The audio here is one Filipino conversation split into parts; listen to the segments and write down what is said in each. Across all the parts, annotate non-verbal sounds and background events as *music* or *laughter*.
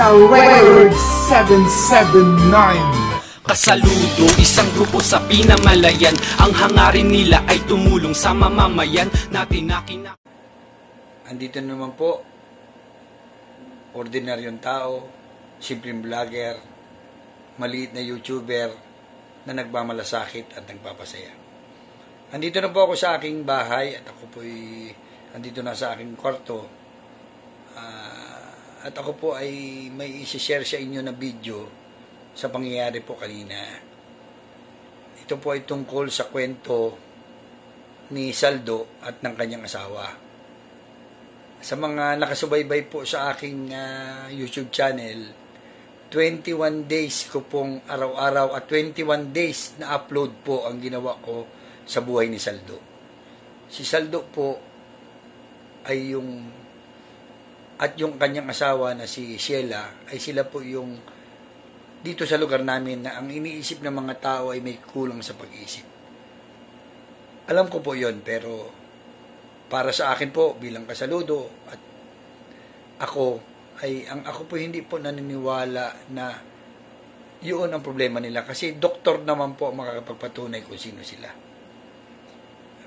Manila Record 779 Kasaludo, isang grupo sa pinamalayan Ang hangarin nila ay tumulong sa mamamayan Natin na kina... Andito naman po, ordinaryong tao, simpleng vlogger, maliit na YouTuber na nagmamalasakit at nagpapasaya. Andito na po ako sa aking bahay at ako po'y andito na sa aking kwarto. At ako po ay may isi-share sa inyo na video sa pangyayari po kanina. Ito po ay tungkol sa kwento ni Saldo at ng kanyang asawa sa mga nakasubaybay po sa aking ah, YouTube channel, 21 days ko pong araw-araw at 21 days na upload po ang ginawa ko sa buhay ni Saldo. Si Saldo po ay yung at yung kanyang asawa na si Sheila ay sila po yung dito sa lugar namin na ang iniisip ng mga tao ay may kulang sa pag-iisip. Alam ko po yon pero para sa akin po bilang kasaludo at ako ay ang ako po hindi po naniniwala na yun ang problema nila kasi doktor naman po makakapagpatunay kung sino sila.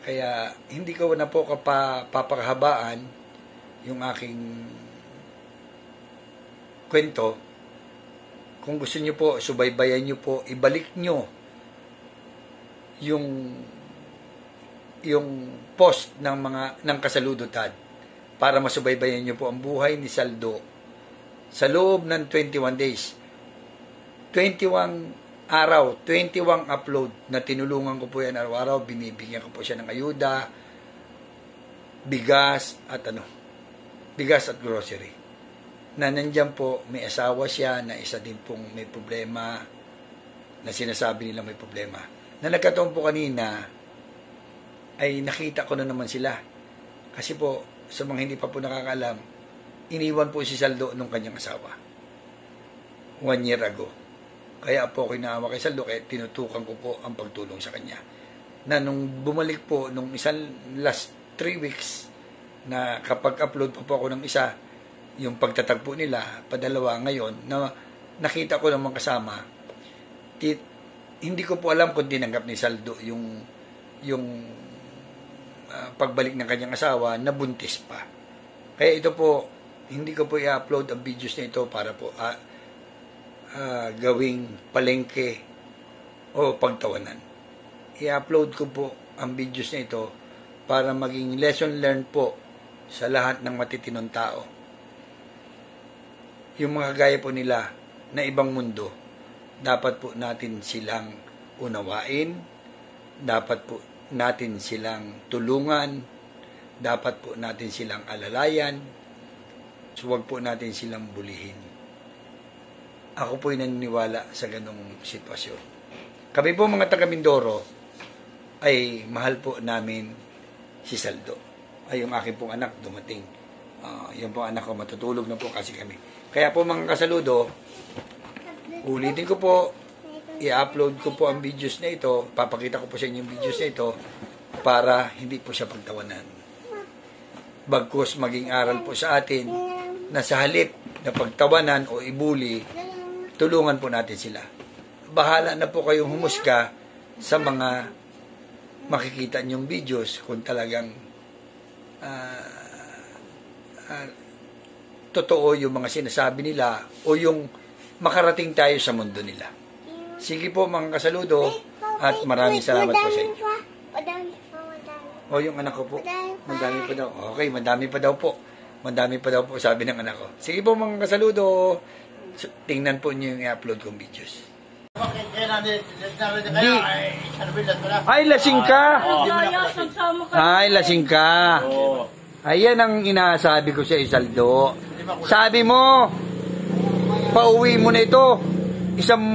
Kaya hindi ko na po kapapakahabaan yung aking kwento. Kung gusto niyo po, subaybayan niyo po, ibalik niyo yung yung post ng mga ng kasaludo tad para masubaybayan niyo po ang buhay ni Saldo sa loob ng 21 days. 21 araw, 21 upload na tinulungan ko po yan araw-araw, binibigyan ko po siya ng ayuda, bigas at ano, bigas at grocery. Na nandyan po, may asawa siya na isa din pong may problema na sinasabi nila may problema. Na nagkataon po kanina, ay nakita ko na naman sila. Kasi po, sa mga hindi pa po nakakalam, iniwan po si Saldo nung kanyang asawa. One year ago. Kaya po ako inaawa kay Saldo, kaya tinutukan ko po ang pagtulong sa kanya. Na nung bumalik po, nung isang last three weeks, na kapag upload pa po ako ng isa, yung pagtatagpo nila, padalawa ngayon, na nakita ko naman kasama, tit, hindi ko po alam kung tinanggap ni Saldo yung yung uh, pagbalik ng kanyang asawa na buntis pa. Kaya ito po, hindi ko po i-upload ang videos na ito para po uh, uh, gawing palengke o pagtawanan. I-upload ko po ang videos na ito para maging lesson learned po sa lahat ng matitinong tao. Yung mga gaya po nila na ibang mundo, dapat po natin silang unawain, dapat po natin silang tulungan, dapat po natin silang alalayan, so wag po natin silang bulihin. Ako po'y naniniwala sa ganong sitwasyon. Kami po mga taga Mindoro ay mahal po namin si Saldo. Ay yung aking pong anak dumating. Uh, yung pong anak ko matutulog na po kasi kami. Kaya po mga kasaludo, ulitin ko po, i-upload ko po ang videos na ito, papakita ko po sa inyo yung videos na ito para hindi po siya pagtawanan. Bagkus maging aral po sa atin na sa halip na pagtawanan o ibuli, tulungan po natin sila. Bahala na po kayong humusga sa mga makikita niyong videos kung talagang uh, uh, totoo yung mga sinasabi nila o yung makarating tayo sa mundo nila. Sige po mga kasaludo at maraming salamat po sa inyo. O yung anak ko po, madami pa daw. Okay, madami pa daw po. Madami pa daw po sabi ng anak ko. Sige po mga kasaludo, tingnan po niyo yung i-upload kong videos. Di. Ay, lasing ka! Ay, lasing ka! Ayan ang inasabi ko sa Isaldo. Sabi mo, pauwi mo na ito. Isang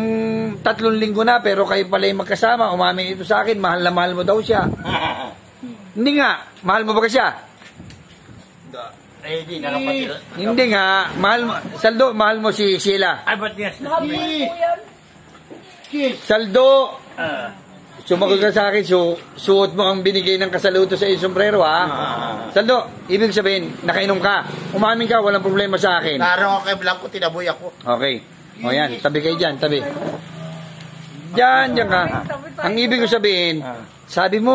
tatlong linggo na pero kayo pala yung magkasama. Umamin ito sa akin, mahal na mahal mo daw siya. *laughs* Hindi nga, mahal mo ba ka siya? Eh, di, nakapatira. Hindi nga, mahal mo, Saldo, mahal mo si Sheila. Ay, ba't yes? Saldo, Ah. sumagot ka sa akin, su suot mo ang binigay ng kasaluto sa iyong sombrero, ha? Saldo, ibig sabihin, nakainom ka. Umamin ka, walang problema sa akin. Narang ako kay Blanco, tinaboy ako. Okay. O yan, tabi kayo dyan, tabi. Diyan, diyan ka. Ang ibig ko sabihin, sabi mo,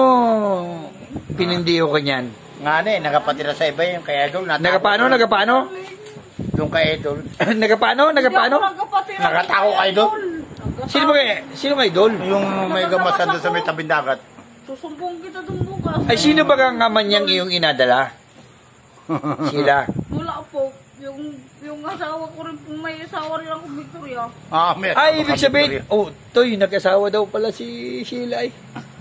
pinindiho ka niyan. Nga na eh, nagapatira sa iba yung kay Idol. ko. nagapano? Yung kay Idol. nagapano, nagapano? Nakatako kay Idol. Sino ba kay, sino kay Idol? Yung may gamasan doon sa may tabing dagat. Susumbong kita dun bukas. Ay, sino ba ang aman niyang iyong inadala? *laughs* Sila. Wala po. Yung, yung asawa ko rin, may asawa rin ako, Victoria. Ah, may Ay, ibig sabihin, oh, Toy, nag-asawa daw pala si Sheila ay. *laughs*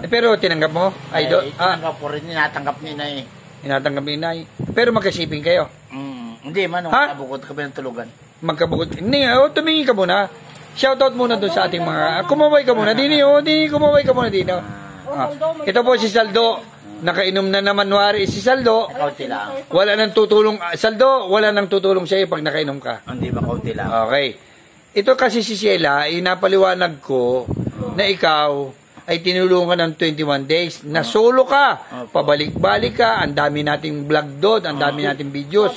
Eh, pero tinanggap mo, Idol? Ay, Ah, tinanggap ko rin, tinatanggap ni Nay. inatanggap ni Inay. Pero magkasiping kayo. Mm, hindi man, Ha? ha? bukod kami ng tulugan. magkabukod. Hindi, oh, tumingin ka muna. Shoutout muna doon sa ating mga... Kumaway ka muna. Dini, oh, dini, kumaway ka muna dito. Ah, ito po si Saldo. Nakainom na naman wari si Saldo. Kaunti lang. Wala nang tutulong. ah, Saldo, wala nang tutulong sa iyo pag nakainom ka. Hindi ba kaunti lang? Okay. Ito kasi si Sheila, inapaliwanag ko na ikaw ay tinulungan ng 21 days na solo ka. Pabalik-balik ka, ang dami nating vlog doon, ang dami nating videos.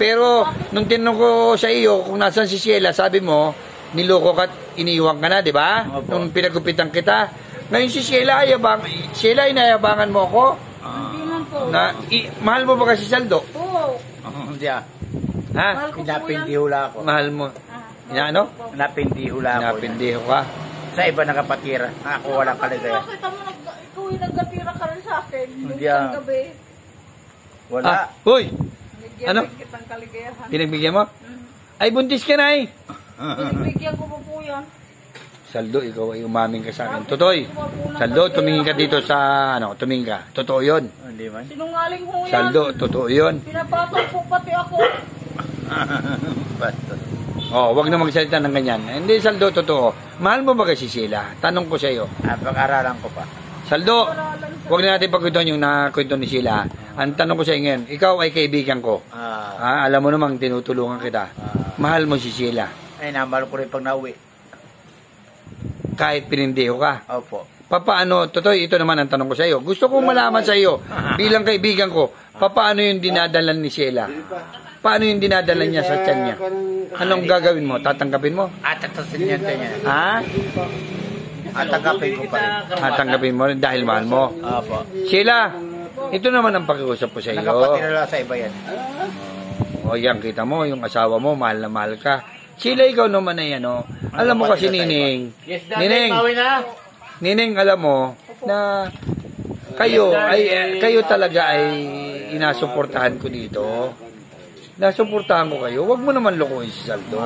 Pero nung tinanong ko sa iyo kung nasan si Sheila, sabi mo, niloko ka at iniwan ka na, di ba? Opo. Nung pinagupitan kita. Ngayon si Sheila, ayabang, Sheila, inayabangan mo ako Hindi man po. na i- mahal mo ba kasi Saldo? Oo. Hindi ah. Ha? Mahal ko po Pinapindi yan. hula ako. Mahal mo. Ina ano? Pinapindi hula ako. Napindiho ka. Sa iba nakapatira. Ako walang kaligaya. Nakita mo, nag, ikaw yung naggatira ka rin sa akin. Hindi ah. gabi. Wala. Ah! Binigyan Ano? rin kitang kaligayahan. Pinagbigyan mo? Ay, buntis ka na eh. *laughs* Binibigyan ko pa po yan. Saldo, ikaw ay umaming ka sa akin. Totoy, Saldo, tumingin ka dito sa, ano, tumingin ka. Totoo yun. Hindi man. Sinungaling ho yan. Saldo, totoo yun. Pinapatol po pati ako. *laughs* Basta. Oh, wag na magsalita ng ganyan. Hindi, Saldo, totoo. Mahal mo ba kasi sila? Tanong ko sa iyo. Ah, pag-aralan ko pa. Saldo, wag na natin pagkwentuhan yung nakwento ni Sheila. Ang tanong ko sa iyo ngayon, ikaw ay kaibigan ko. Ah, Ah, alam mo namang tinutulungan kita. Mahal mo si Sheila. Ay, namahal ko rin pag nauwi. Kahit pinindiho ka. Opo. Papaano, totoo, ito naman ang tanong ko sa iyo. Gusto kong malaman sa iyo, *laughs* bilang kaibigan ko, papaano yung dinadala ni Sheila? Paano yung dinadala niya sa tiyan niya? Anong gagawin mo? Tatanggapin mo? At tatasin niya ito niya. Ha? At tanggapin ko pa rin. Tatanggapin mo rin dahil mahal mo. Opo. Sheila, ito naman ang pakiusap ko sa iyo. Nakapatira lang sa iba yan. O yan, kita mo, yung asawa mo, mahal na mahal ka. Sheila, ikaw naman ay ano. Alam mo kasi, Nining, Nining, na. Nining, alam mo na kayo ay eh, kayo talaga ay inasuportahan ko dito. Nasuportahan ko kayo. Huwag mo naman lokohin si Saldo.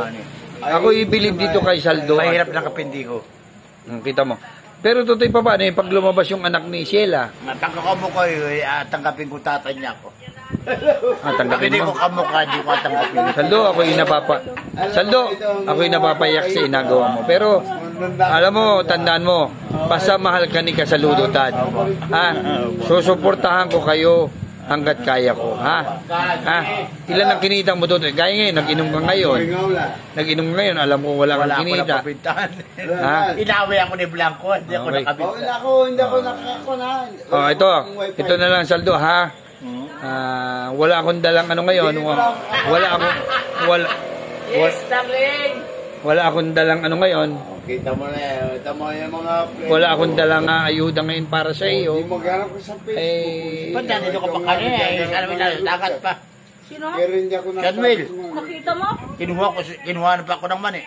Ako ibilib dito kay Saldo. Mahirap ng kapindi ko. Hmm, Kita mo. Pero tutoy pa ba, eh, pag lumabas yung anak ni Sheila, Matangka ka mo ko, eh, ah, tanggapin ko tatay niya ako. Ah, tanggapin hindi ko mo. kamukha, hindi ko tanggapin. Saldo, ako yung napapa... Saldo, ako yung napapayak sa inagawa mo. Pero, alam mo, tandaan mo, basta mahal ka ni Kasaludo, Tad. Ha? Susuportahan ko kayo hanggat kaya ko. Ha? Ha? Ilan ang kinita mo doon? Gaya ngayon, nag-inom ka ngayon. Nag-inom ka ngayon, alam ko wala Wala kang ako kinita. napapintahan. Ha? Inawi ako ni Blanco, hindi ako Okay. nakabinta. ako, hindi ako nakakakunan. Oh, ito. Ito na lang, Saldo, ha? Ah, wala akong dalang ano ngayon. Wa- Wala akong... Wala, Yes, darling. wala akong dalang ano ngayon. Kita mo na yan. Kita mo yung mga... Wala akong dalang ah, ayuda ngayon para sa iyo. Hindi maghanap ko sa Facebook. Eh, Ba't nandito ka pa kanina eh? Alam mo na, dagat pa. Sino? Pero hindi ako Samuel. Nakita mo? Kinuha ko, kinuha na pa ako ng mani.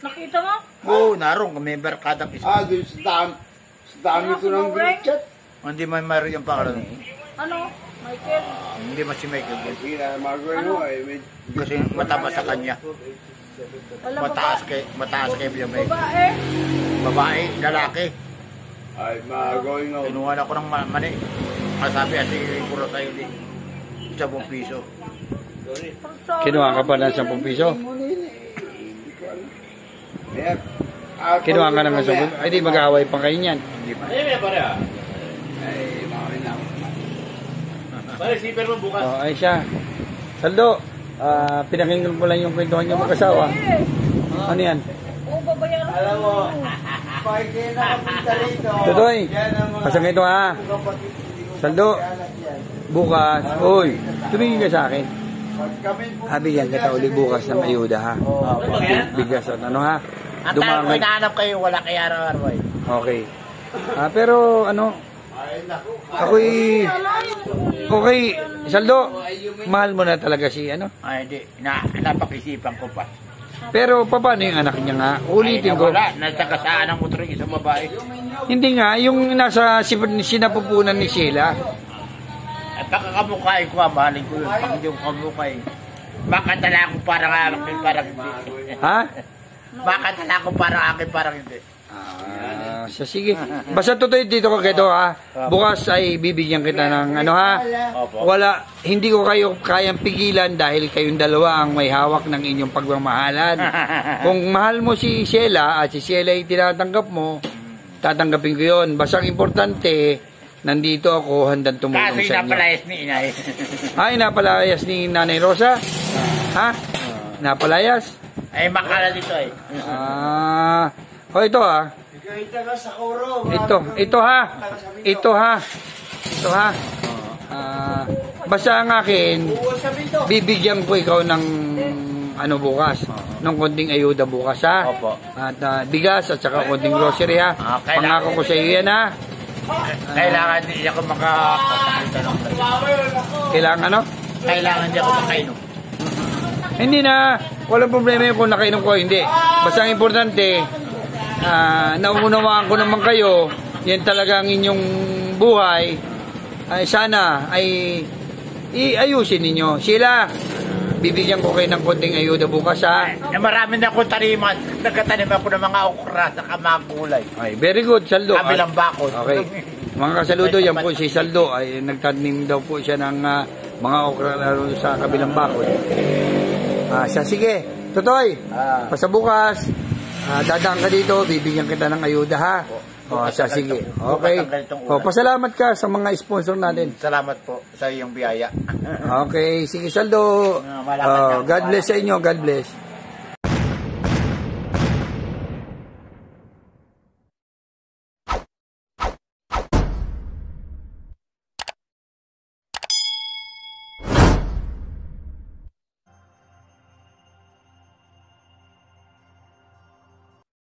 Nakita mo? Oo, narong, may barkadang isa. Ah, doon sa dami. Sa dami ko ng group chat. Hindi may Mario yung pangalan. Ano? Michael? Hindi mo si Michael. Hindi na magawin mo eh. May- Kasi matama sa kanya. Wala Mataas kay, mataas kay yung may Babae? babae, lalaki. Ay, magawin mo. Kinuha na ako ng ma- mani. Kasabi, asi, puro sa'yo din. Sa buong piso. kinuha ka pa ng 10 piso. Ah, Kinuha ka ng pag- 10 piso. Ay, di mag-aaway pa kayo niyan. Hindi pa. Oh, ay siya. Saldo, ah, pinakinggan ko lang yung kwentuhan niyo mag-asawa. Eh, Ano yan? Oo, babayaran ko. Alam mo. Pag kayo nakapunta rito, Tutoy, pasang ito ha. Saldo. Bukas, oy, tumingin ka sa akin. Po- Ah, kita uli bukas ng ayuda ha. Bigas at ano ha. Ang tayo kayo, wala kay araw-araw. Okay. Ah, pero ano, ako'y, okay, Saldo, mahal mo na talaga si ano. Ay, hindi. Na, napakisipan ko pa. Pero paano yung anak niya nga? Ulitin ko. Wala, nasa kasaan ng motor yung isang babae. Hindi nga, yung nasa sip- sinapupunan ni Sheila. At pagkakamukhain ko, ah, mahalin ko yun. Pag hindi ko kamukhain. Makatala ko parang akin, parang hindi. Ha? *laughs* Makatala ko parang akin, parang hindi. Ah, siya, sige. Basta totoo dito ko kito ha. Bukas ay bibigyan kita ng ano ha. Wala, hindi ko kayo kayang pigilan dahil kayong dalawa ang may hawak ng inyong pagmamahalan. *laughs* Kung mahal mo si Sheila at si Sheila ay tinatanggap mo, tatanggapin ko yun. Basta ang importante, nandito ako handang Kaso tumulong yung sa inyo. napalayas ni inay. *laughs* Ay, napalayas ni Nanay Rosa? Ha? Napalayas? Ay, makala dito eh. Ah, oh ito ha. Ito, ito ha. Ito ha. Ito ha. Ah, basta ang akin, bibigyan ko ikaw ng ano bukas, ng konting ayuda bukas ha. Opo. At ah, bigas at saka konting grocery ha. Ah, Pangako ko sa iyo yan ha. Kailangan hindi ako ng Kailangan ano? Kailangan hindi ako makainom. Hindi na. Walang problema yun kung nakainom ko hindi. Basta ang importante, ah, naunawaan ko naman kayo, yan talaga ang inyong buhay. Ay, sana ay iayusin ninyo. Sila, bibigyan ko kayo ng konting ayuda bukas ha. Na marami na akong taniman. Nagkatanim ako ng mga okra sa mga gulay. Ay, very good, Saldo. Kabilang bakod. Okay. Mga kasaludo, yan po si Saldo. Ay, nagtanim daw po siya ng ah, mga okra sa kabilang bakod. Ah, siya, sige. Totoy, Ah. basta ah, dadaan ka dito, bibigyan kita ng ayuda ha. O, siya, sige. Okay. O, pasalamat ka sa mga sponsor natin. Salamat po sa iyong biyaya. *laughs* Okay, sige Saldo. Oh, ka. God bless sa inyo, God bless.